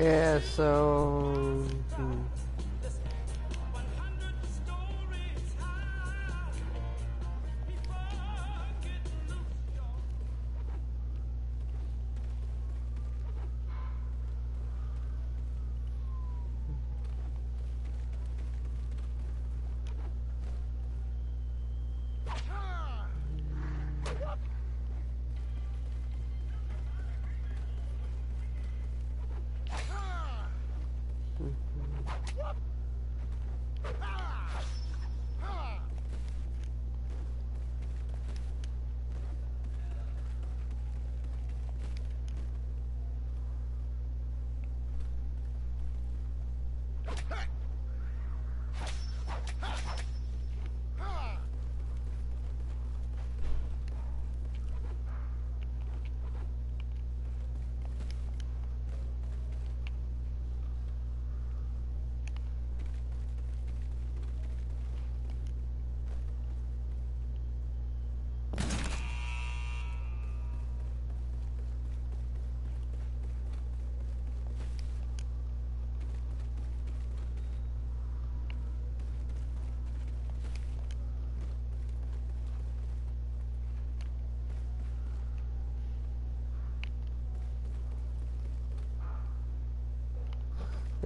Yeah, so... Hmm.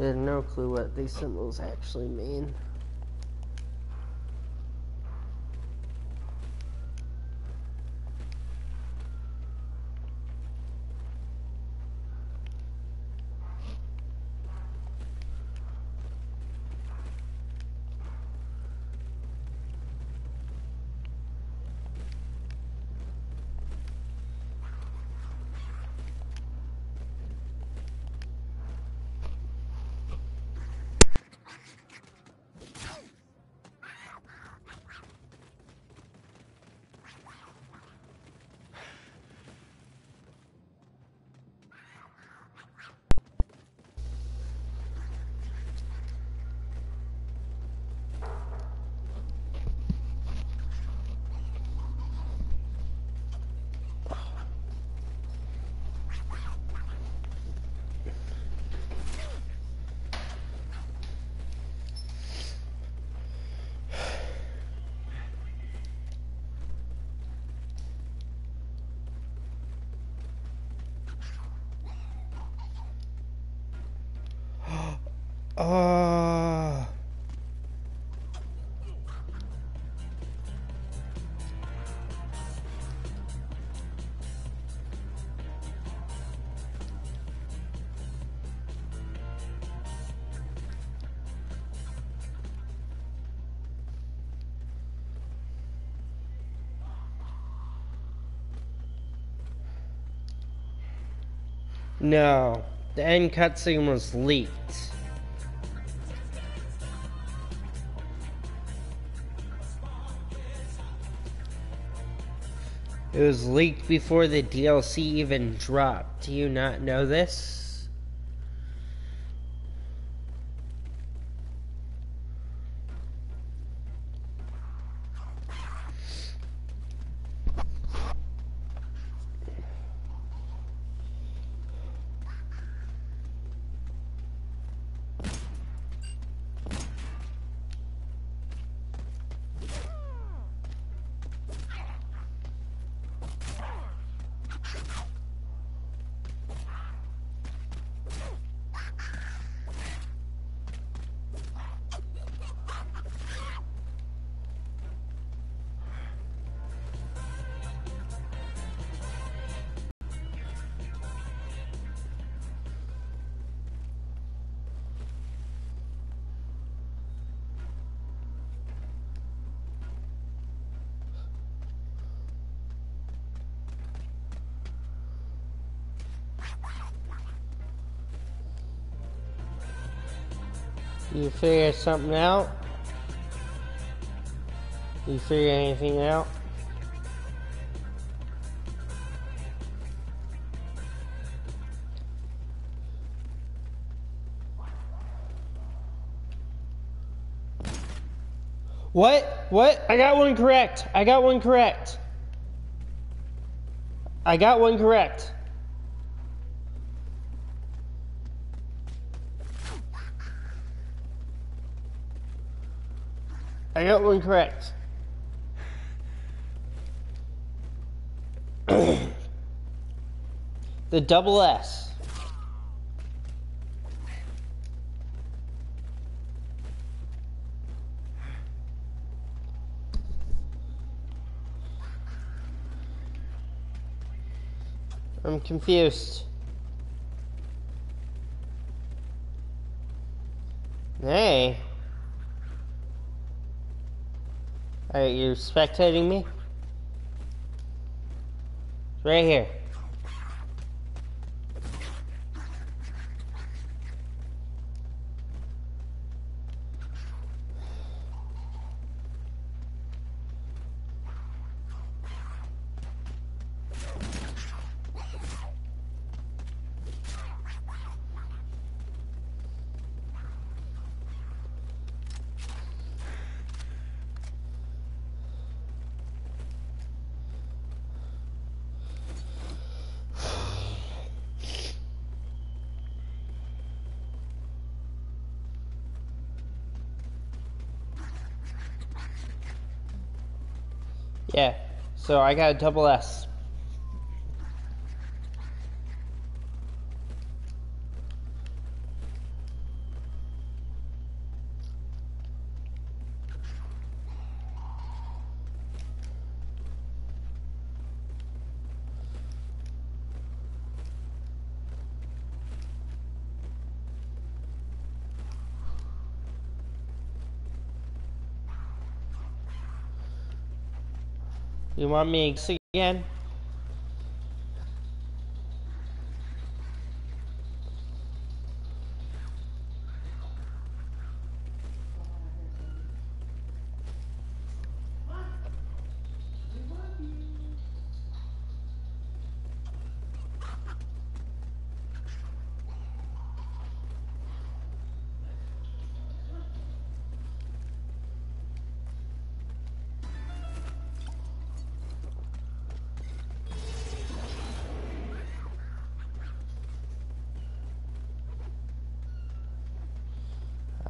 I have no clue what these symbols actually mean. Oh. No, the end cutscene was leaked. It was leaked before the DLC even dropped. Do you not know this? You figure something out? You figure anything out? What? What? I got one correct. I got one correct. I got one correct. One correct. the double S. I'm confused. Hey. Are you spectating me? Right here. Yeah, so I got a double S. want me again?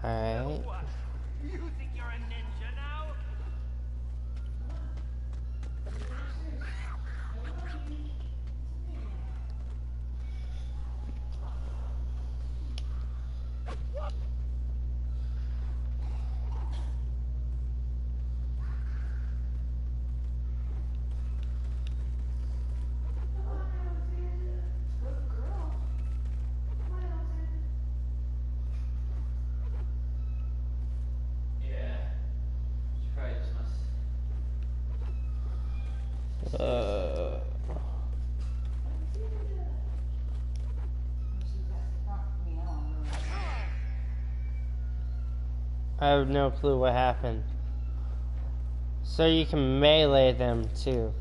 Alright. You think you're a ninja now? Yeah. She probably just must. Uh, I have no clue what happened. So you can melee them too.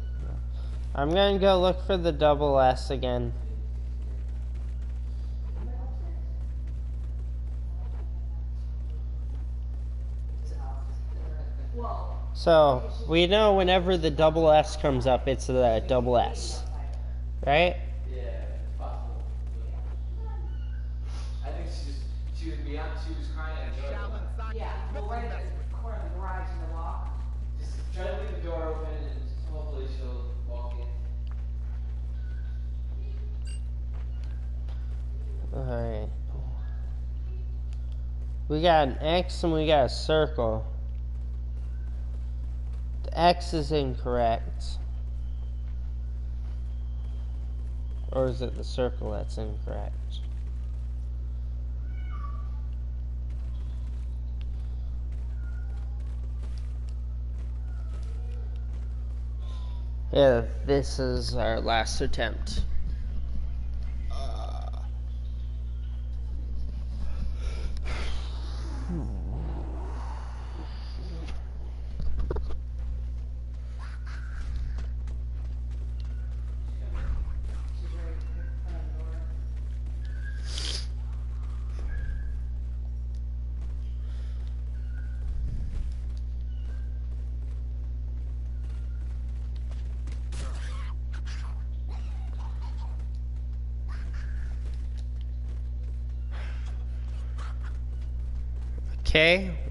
I'm gonna go look for the double S again. So we know whenever the double S comes up, it's the double S, right? Yeah, it's possible. I think she just she was beyond she was crying at joy. Yeah, well, right at the corner of the garage and the lock. Just try to leave the door open and hopefully she'll walk in. Alright. We got an X and we got a circle. X is incorrect. Or is it the circle that's incorrect? Yeah, this is our last attempt. She's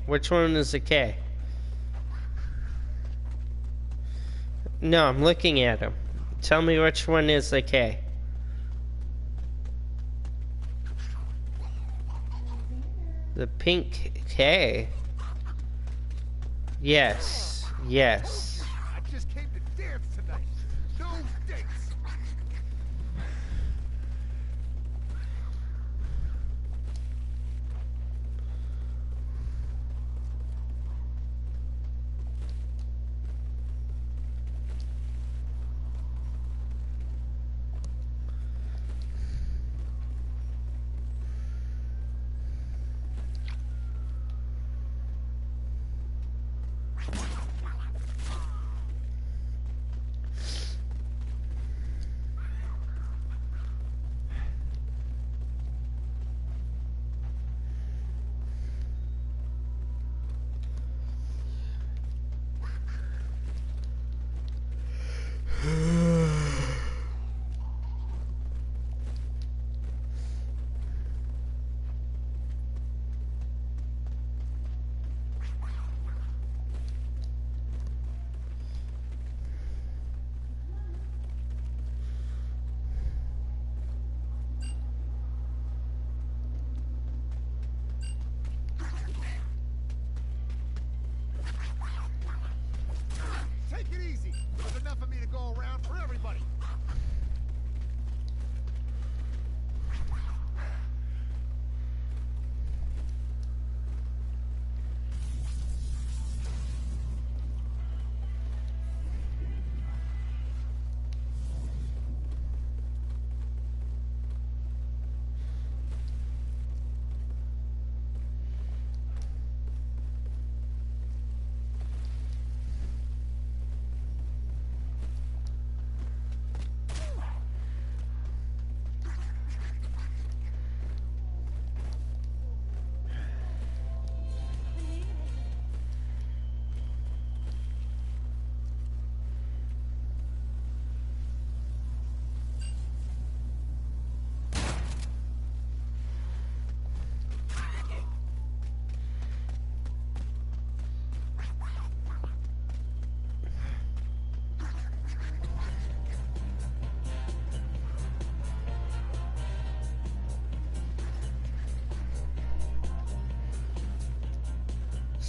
Which one is the K? No, I'm looking at him. Tell me which one is the K. The pink K. Yes. Yes. Go around for everybody.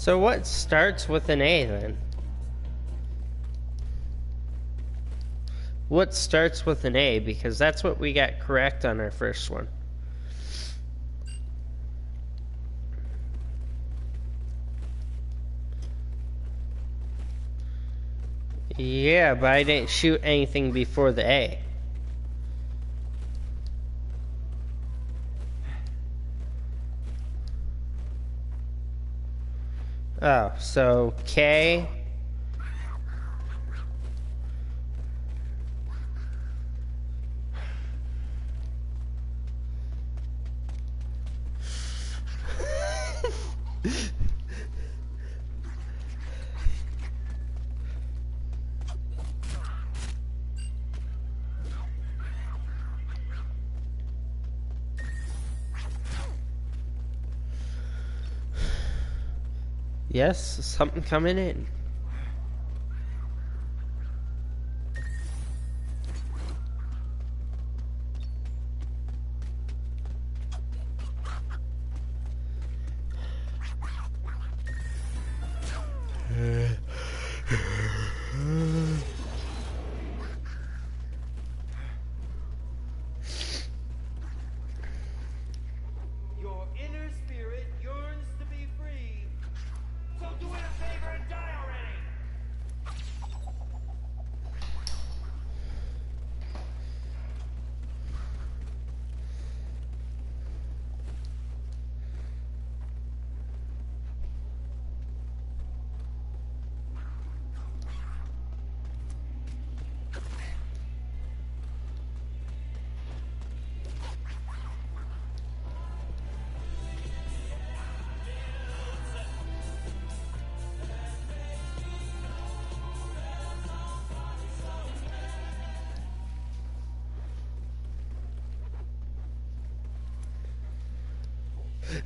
So what starts with an A then? What starts with an A? Because that's what we got correct on our first one. Yeah, but I didn't shoot anything before the A. Oh, so K. Yes, something coming in.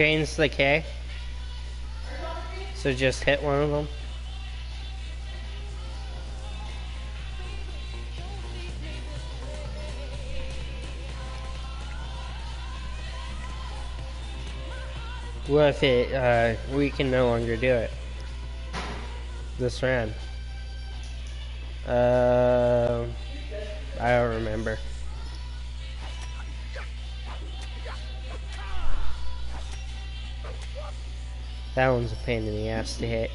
chains the K. So just hit one of them. What if it, uh, we can no longer do it? This round. Uh, I don't remember. That one's a pain in the ass to hit.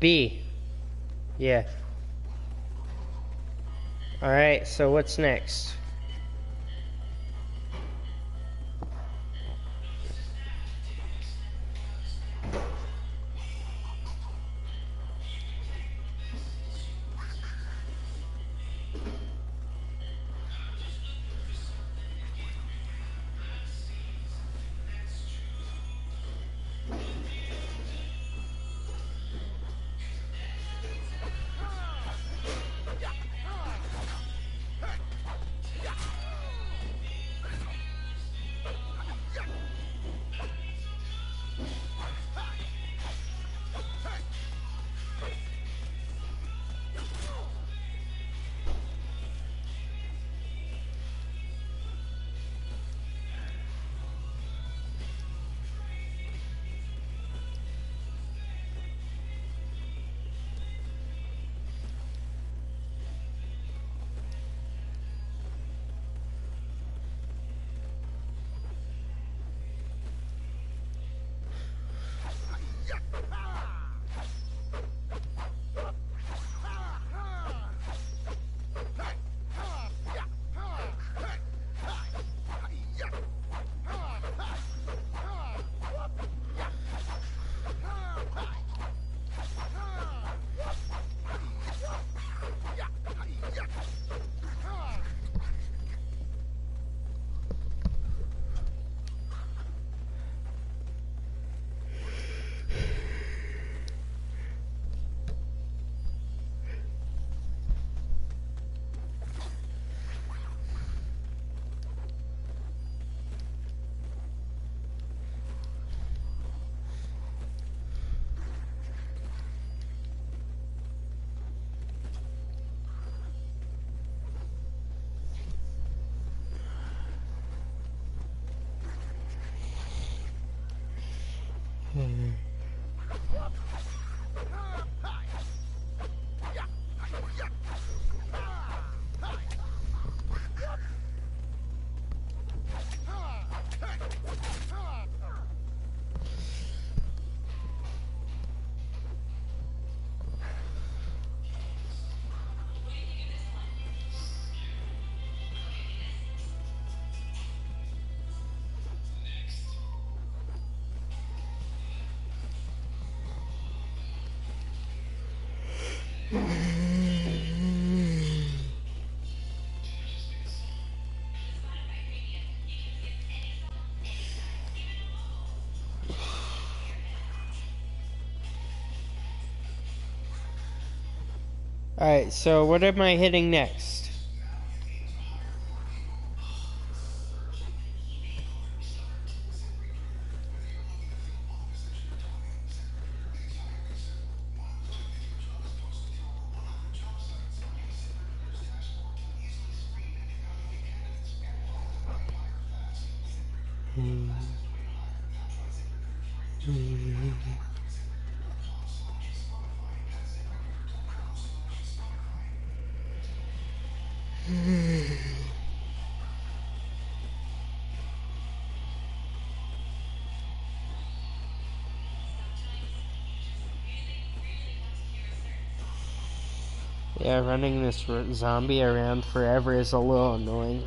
B. Yeah. Alright, so what's next? Alright, so what am I hitting next? Yeah, running this zombie around forever is a little annoying.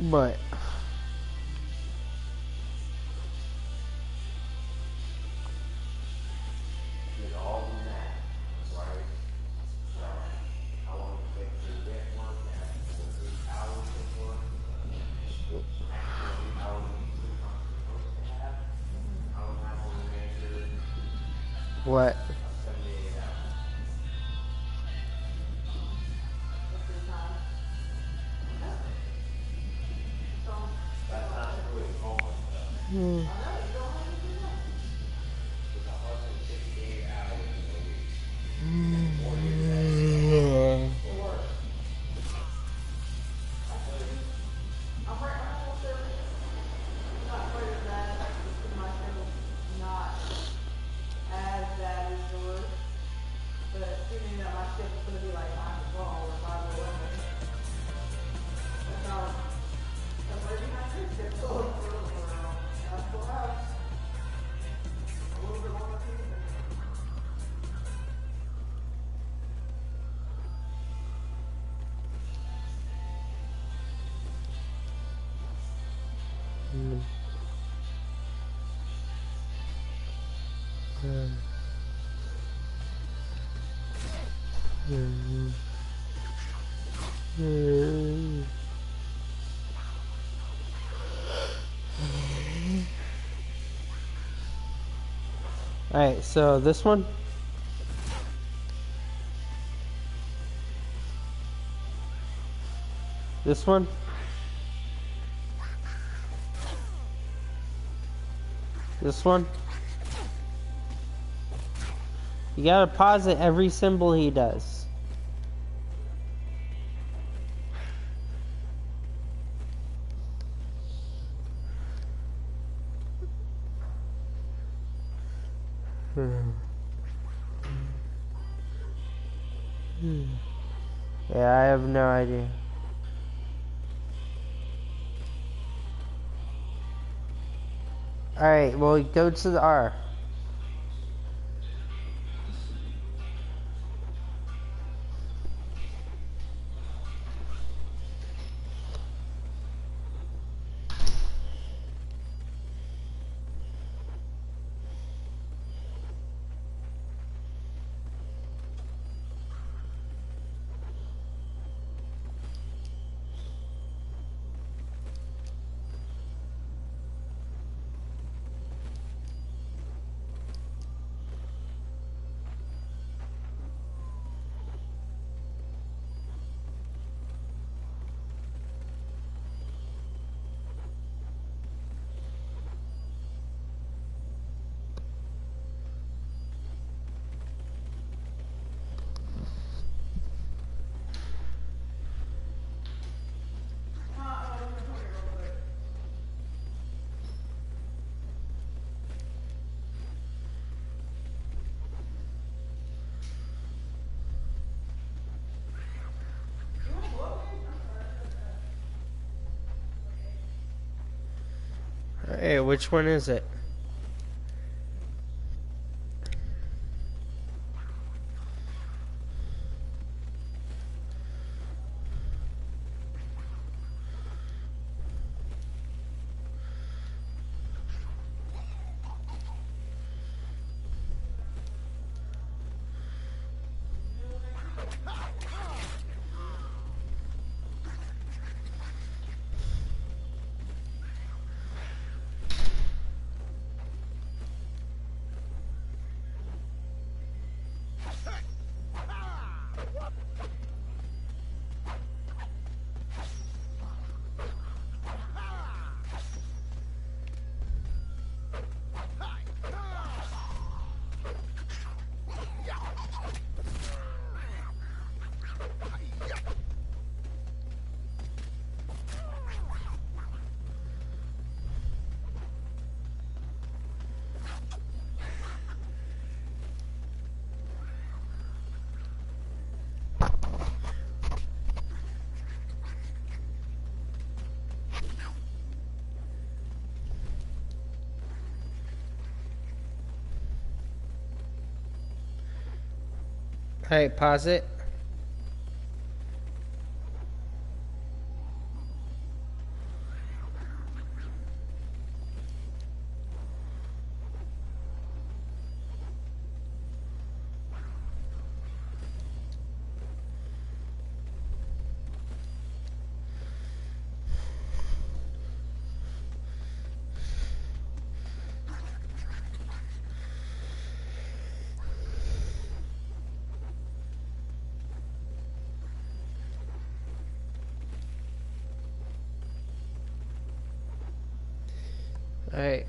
But Alright, so this one. This one. This one. You gotta pause it every symbol he does. Hmm. Yeah, I have no idea. Alright, well, go to the R. which one is it? Alright, pause it. Alright.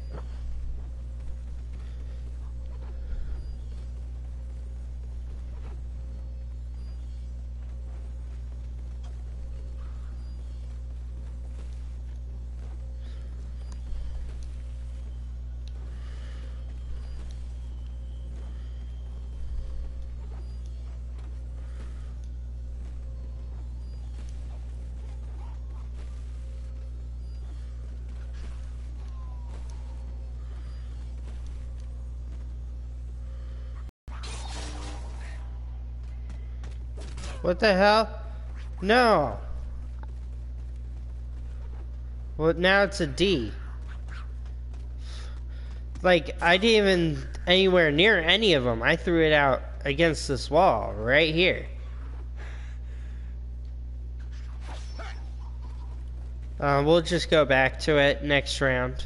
What the hell? No. Well, now it's a D. Like, I didn't even anywhere near any of them. I threw it out against this wall right here. Uh, we'll just go back to it next round.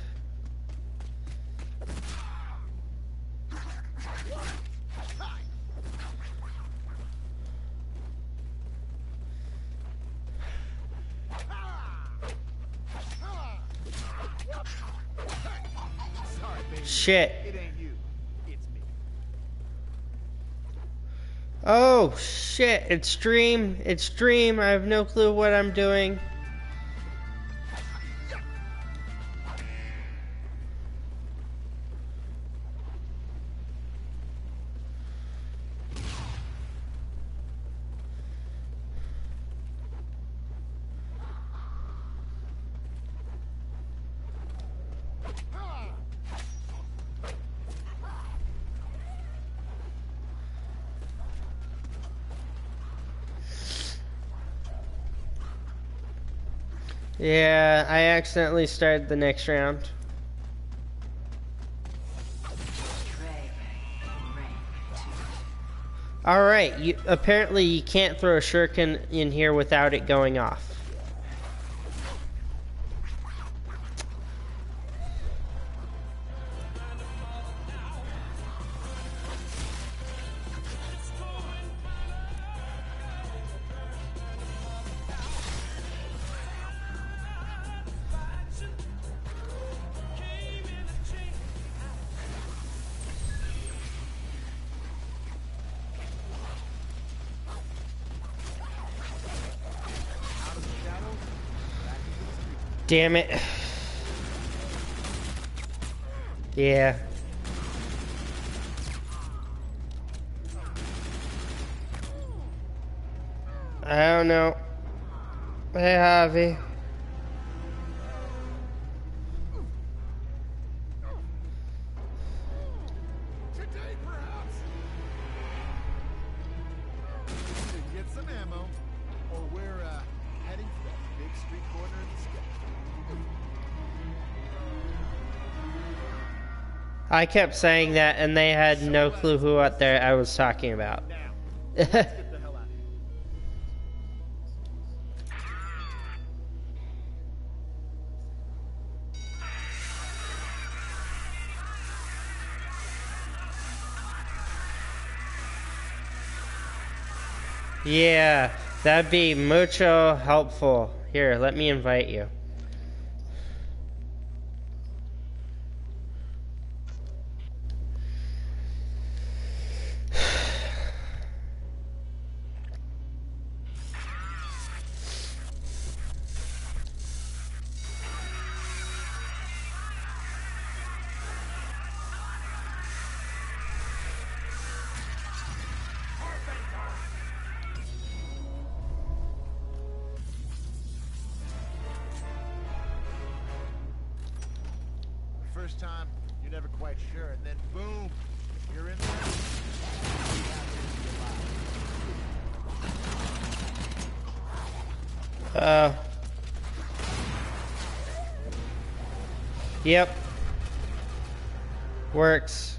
Shit. It ain't you. It's me. Oh, shit. It's Dream. It's Dream. I have no clue what I'm doing. Yeah, I accidentally started the next round. Alright, apparently you can't throw a shuriken in here without it going off. Damn it. Yeah. I don't know. Hey, Javi. I kept saying that, and they had no clue who out there I was talking about. Yeah, that'd be mucho helpful. Here, let me invite you. Long. Works.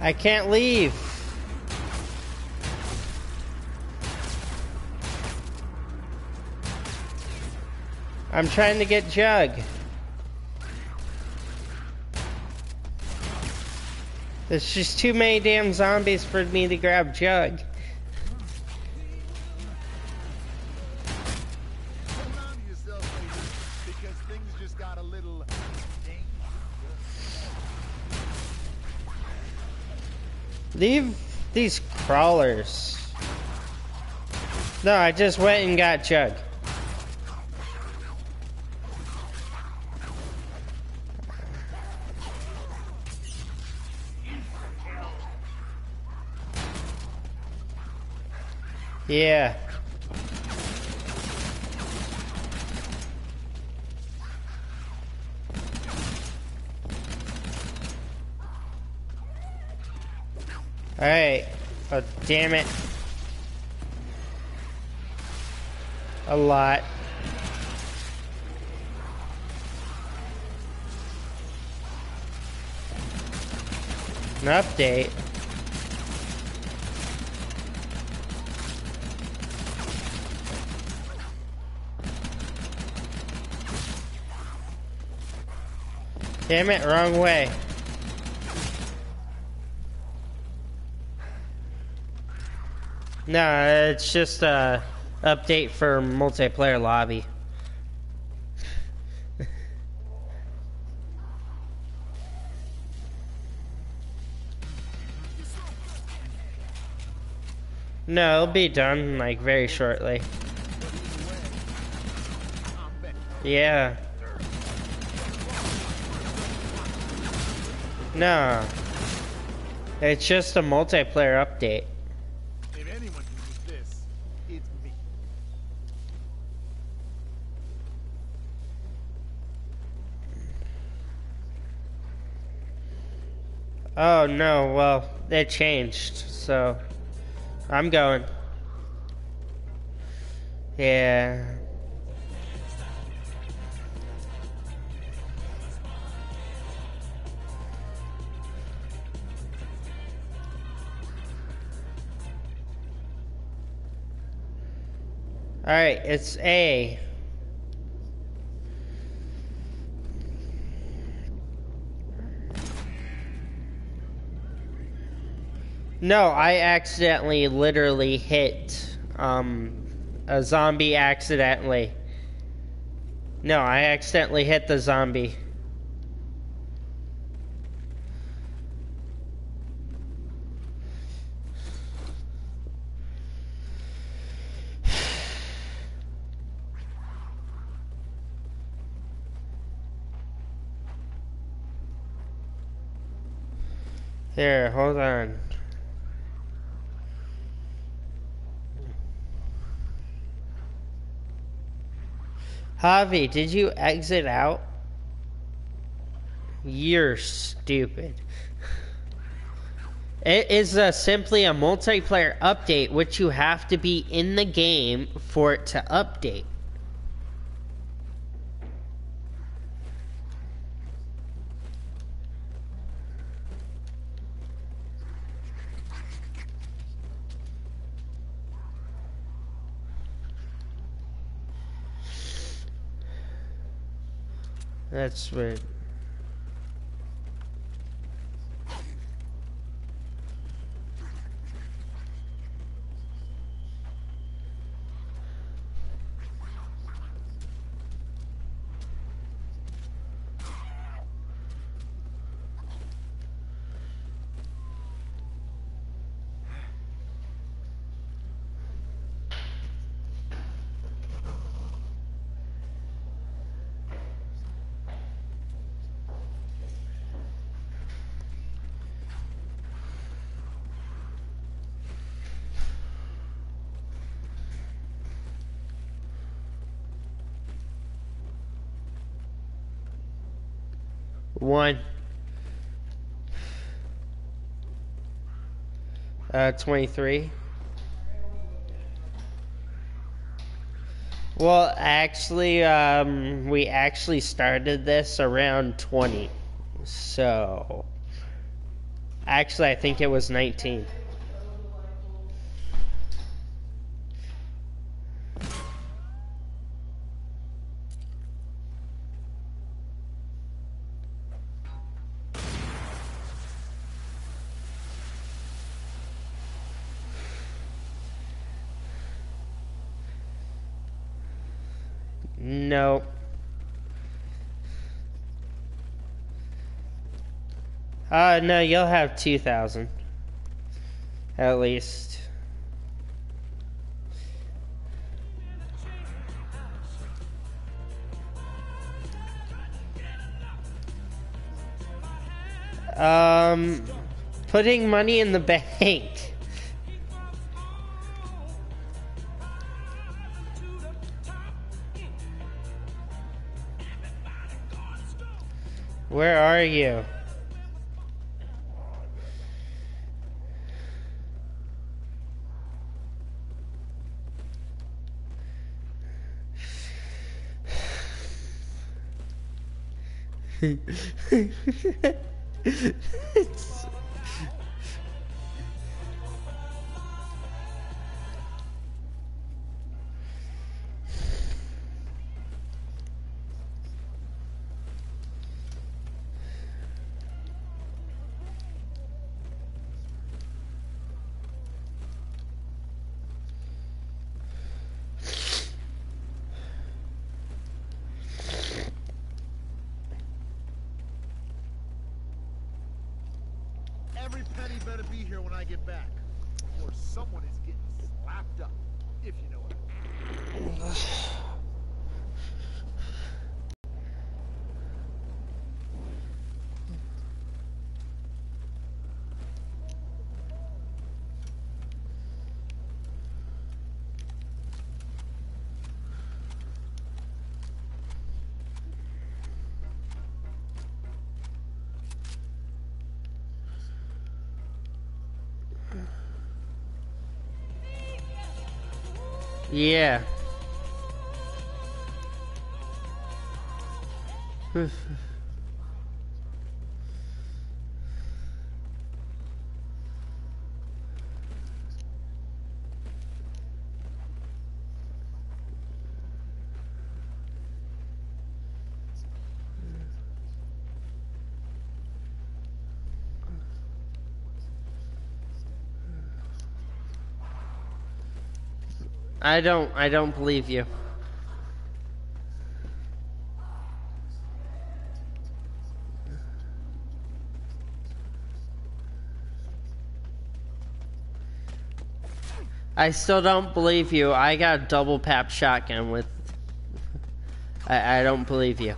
I can't leave. I'm trying to get Jug. There's just too many damn zombies for me to grab Jug. Leave these crawlers. No, I just went and got Jug. Yeah. Alright. Oh, damn it. A lot. An update. Damn it, wrong way. No, it's just a update for multiplayer lobby. no, it'll be done like very shortly. Yeah. No. It's just a multiplayer update. If anyone can use this, it's me. Oh no, well, it changed, so I'm going. Yeah. Alright, it's A. No, I accidentally literally hit um, a zombie accidentally. No, I accidentally hit the zombie. There, hold on. Javi, did you exit out? You're stupid. It is simply a multiplayer update, which you have to be in the game for it to update. That's weird. One. Uh, 23. Well, actually, um, we actually started this around 20. So, actually, I think it was 19. No. Uh, no, you'll have 2,000. At least. Um, putting money in the bank. Where are you? It's-. I don't I don't believe you. I still don't believe you. I got a double pap shotgun with I, I don't believe you.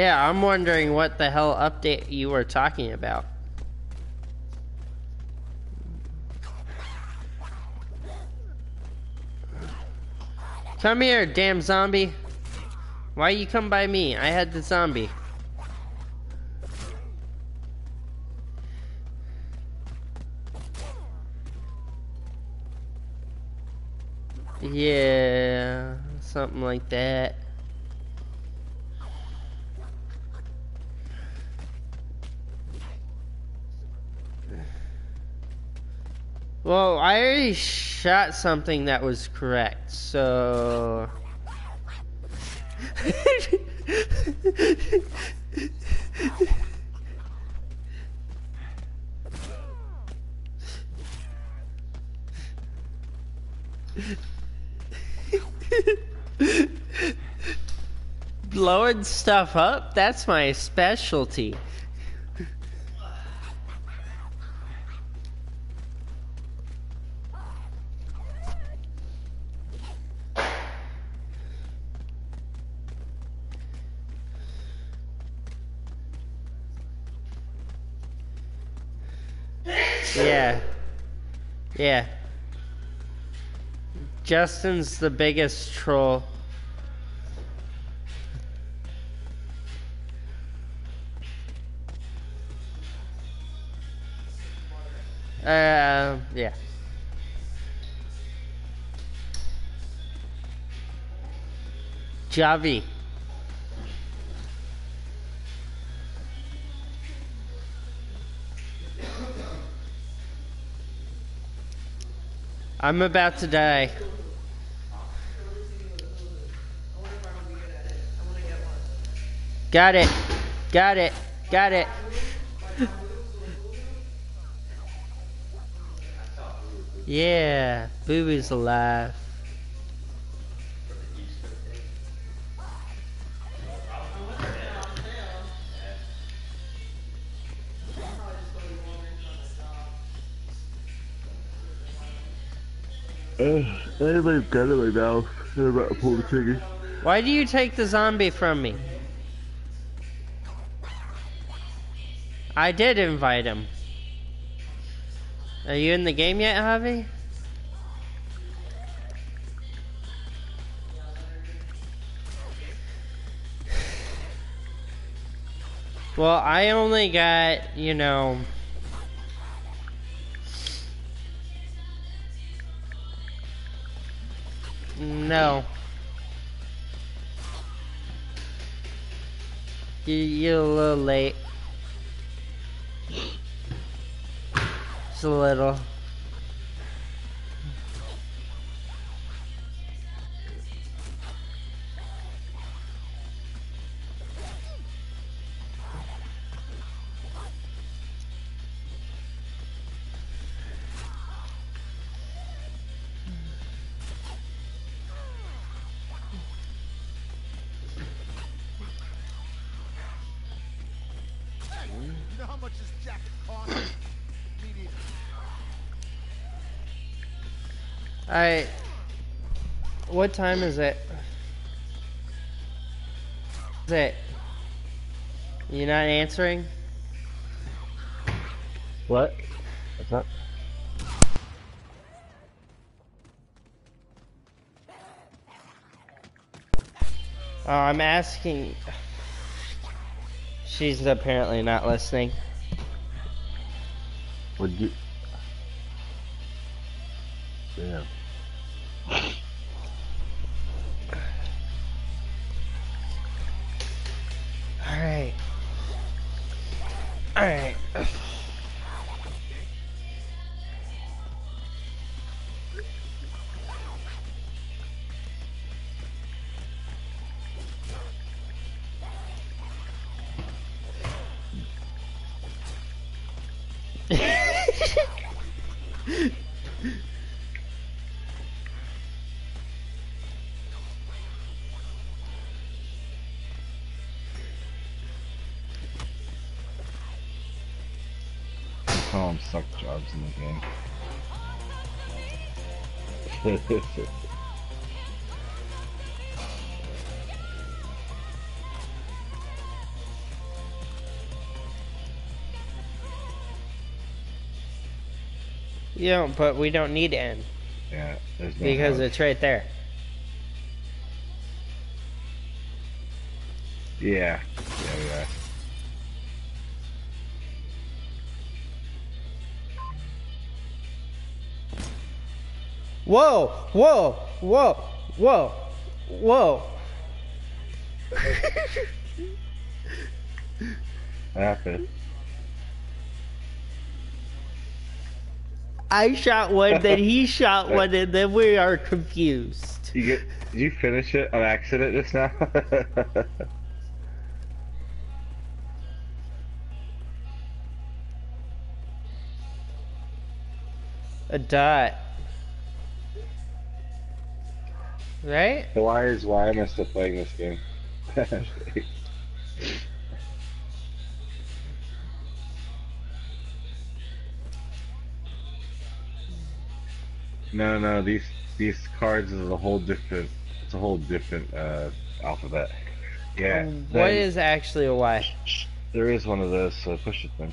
Yeah, I'm wondering what the hell update you were talking about. Come here, damn zombie. Why you come by me? I had the zombie. Yeah, something like that. Well, I already shot something that was correct, so. Blowing stuff up? That's my specialty. Yeah. Yeah. Justin's the biggest troll. Uh, yeah. Javi. I'm about to die. Got it. Got it. Got it. yeah, Boo Boo's alive. Uh, I have my gun in my mouth and I'm about to pull the trigger. Why do you take the zombie from me? I did invite him. Are you in the game yet, Javi? Well, I only got, you know, no. You, you're a little late. Just a little. What time is it? Is it? You're not answering? What? What's up? Oh, I'm asking. She's apparently not listening. Would you? Them suck jobs in the game. You don't, but we don't need N yeah, no because how- it's right there. Yeah, yeah, yeah. Whoa! Whoa! Whoa! Whoa! Whoa! What happened? I shot one, then he shot one, and then we are confused. You get? Did you finish it on accident just now? A dot. Right? why is why am I still playing this game? no, no, these these cards is a whole different. It's a whole different uh, alphabet. Yeah. Um, What is actually a Y? There is one of those. So push it then.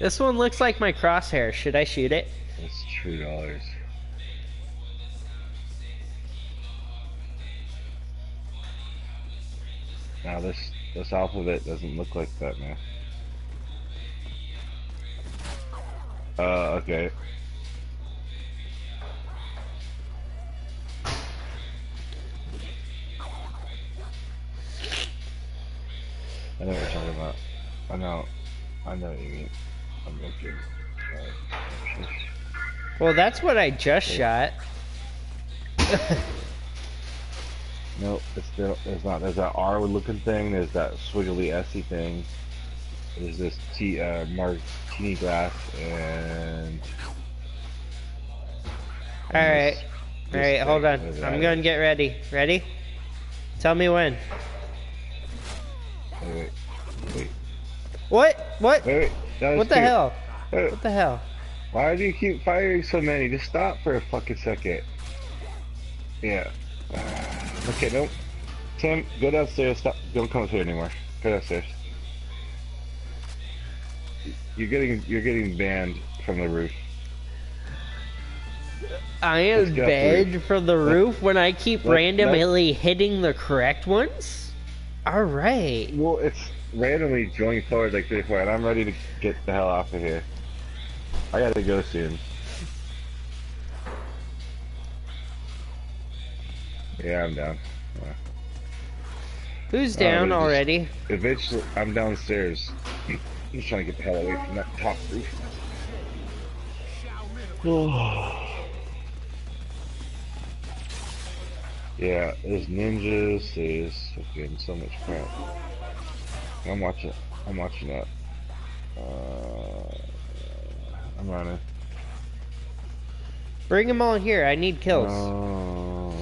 This one looks like my crosshair. Should I shoot it? It's two dollars. Now this this alphabet doesn't look like that, man. Uh, okay. I know what you're talking about. I know. I know what you mean. I'm looking. Well, that's what I just shot. Nope, it's still there's not. There's that R looking thing. There's that swiggly S thing. There's this T uh, martini glass and. All right. this- All right, hold on. I'm going to get ready. Ready? Tell me when. Wait, wait, wait, What? What? wait, wait. That was What the cute. hell? Wait, What the hell? Why do you keep firing so many? Just stop for a fucking second. Yeah. Okay, no. Tim, go downstairs. Stop. Don't come up here anymore. Go downstairs. You're getting you're getting banned from the roof. I am banned from the roof when I keep randomly hitting the correct ones? Alright. Well, it's randomly going forward like three or four, and I'm ready to get the hell off of here. I gotta go soon. Yeah, I'm down. Who's Oh, down just- already? Eventually, I'm downstairs. I'm just trying to get the hell away from that top roof. yeah, there's ninjas. There's fucking so much crap. I'm watching. I'm watching that. Uh, I'm running. Bring them all here. I need kills. No.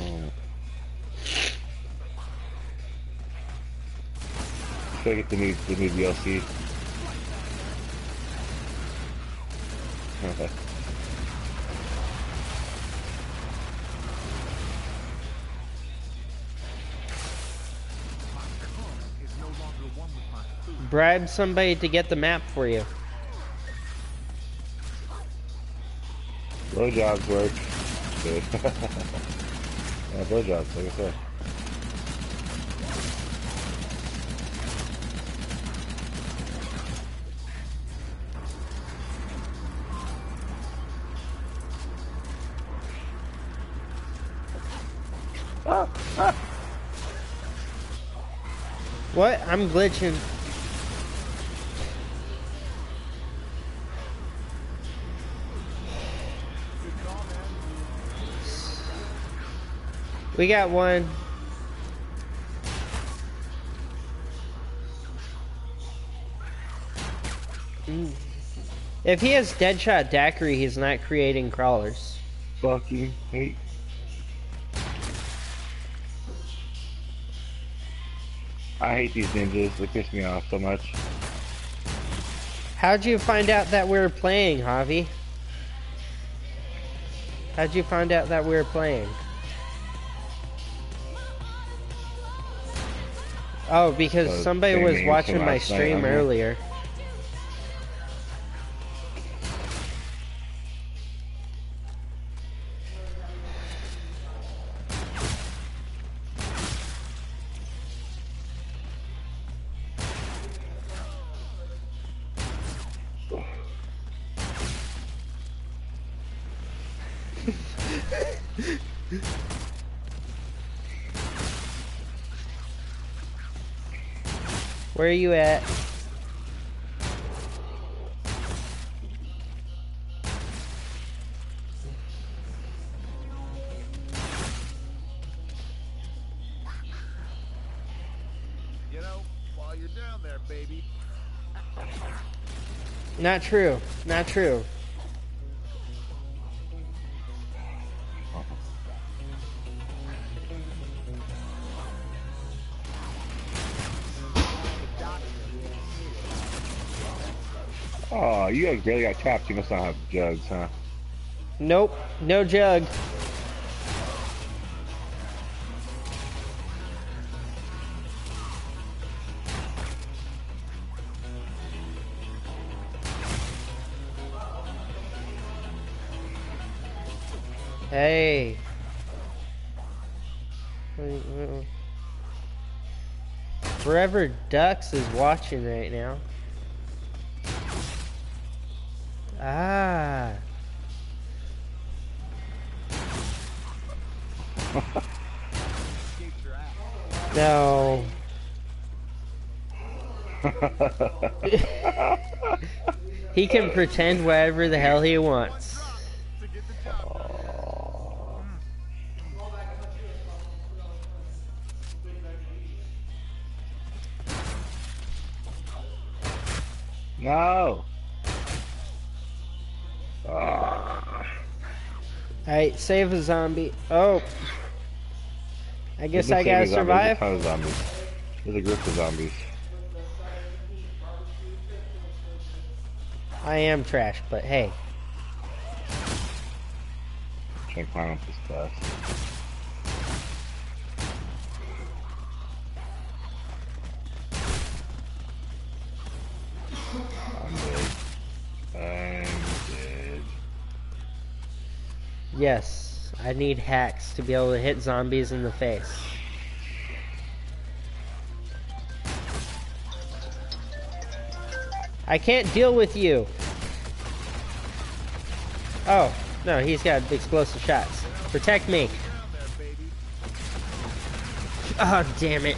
Should I get the new the new DLC? Bribe somebody to get the map for you. Blowjobs work. Good. yeah, blowjobs, like I said. What? I'm glitching. We got one. Mm. If he has Deadshot Daiquiri, he's not creating crawlers. Fucking hate. I hate these ninjas. They piss me off so much. How'd you find out that we were playing, Javi? How'd you find out that we were playing? Oh, because Uh, somebody was watching my night, stream uh-huh. earlier. You at? You know, while you're down there, baby, Not true. Not true. jug barely got tapped. You must not have jugs, huh? Nope, no jug. Hey. Forever Ducks is watching right now. No. He can pretend whatever the hell he wants. To get the no. Ah. Alright, save a zombie. Oh. I guess I gotta zombie- there's a survive. ton of zombies. There's a group of zombies. I am trash, but hey. Trying to climb up this fast. I'm dead. I'm dead. Yes, I need hacks to be able to hit zombies in the face. I can't deal with you. Oh, no, he's got explosive shots. Protect me. Down there, baby. Oh, damn it.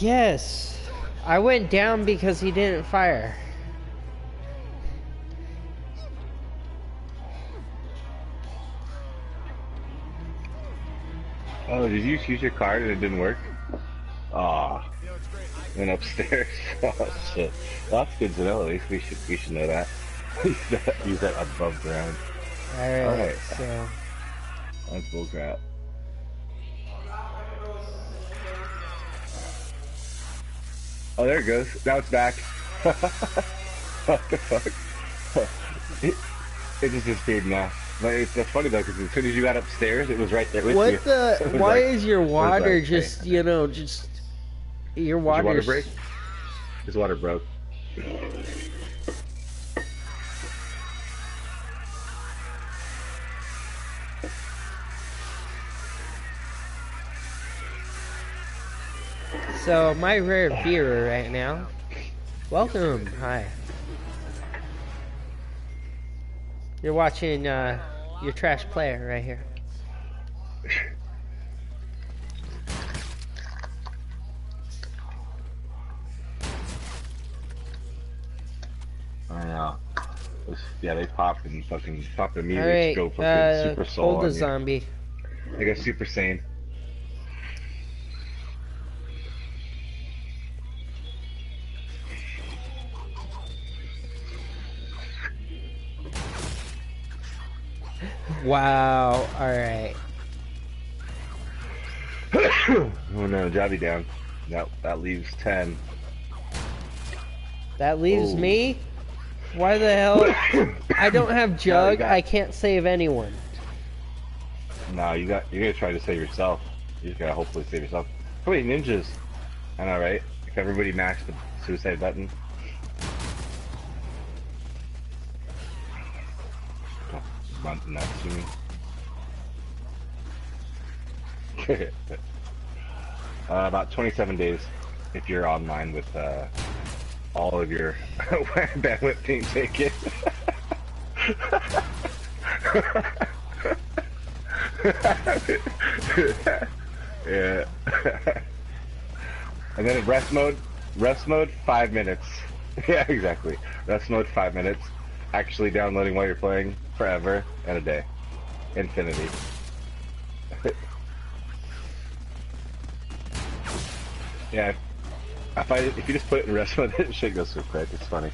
Yes. I went down because he didn't fire. Oh, did you use your card and it didn't work? Aw, You it's great. I went upstairs. oh shit. Well, that's good to know. At least we should we should know that. use that above ground. Alright, Alright. so. That's bullcrap. Oh, there it goes. Now it's back. what the fuck? it, it just disappeared now. But it's that's funny though, because as soon as you got upstairs, it was right there with you. What the? Why like- is your water like, just, hey. you know, just. Your Did your water. water break? His water broke. So, my rare viewer right now. Welcome. Hi. You're watching uh, your trash player right here. I know. Yeah, they pop and fucking pop immediately. Alright, go fucking uh, super soul hold the zombie. I got super sane. Wow. Alright. oh no, Jobby down. No, that leaves ten. That leaves Oh. me? Why the hell? I don't have jug. got- I can't save anyone. No, you got. You're gonna try to save yourself. You just gotta hopefully save yourself. Oh wait, ninjas. I know, right? If everybody mashed the suicide button. To me. uh, about 27 days if you're online with uh, all of your bandwidth being taken. yeah. and then rest mode, rest mode, five minutes. yeah, exactly. Rest mode, five minutes. Actually downloading while you're playing, forever and a day. Infinity. yeah. If I if you just put it in rest mode, shit goes so quick. It's funny.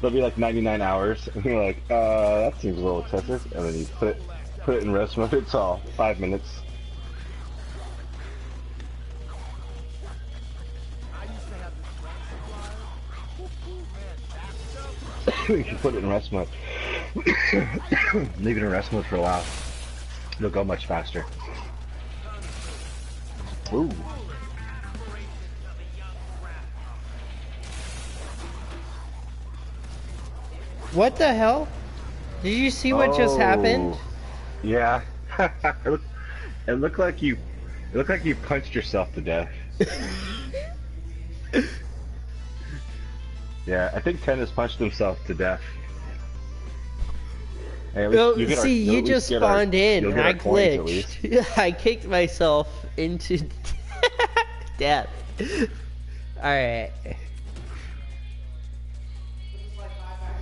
There'll be like 99 hours, and you're like, uh, that seems a little excessive. And then you put it put it in rest mode. It's all five minutes. You put it in rest mode. Leave it in rest mode for a while. It'll go much faster. Ooh. What the hell? Did you see what just oh. happened? Oh, Yeah. it, looked, it looked like you. It looked like you punched yourself to death. yeah, I think Tennis punched himself to death. Least Well, you our- see, you'll you just get our- spawned in, and I our coins at least. glitched. I kicked myself into death. Alright.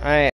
Alright.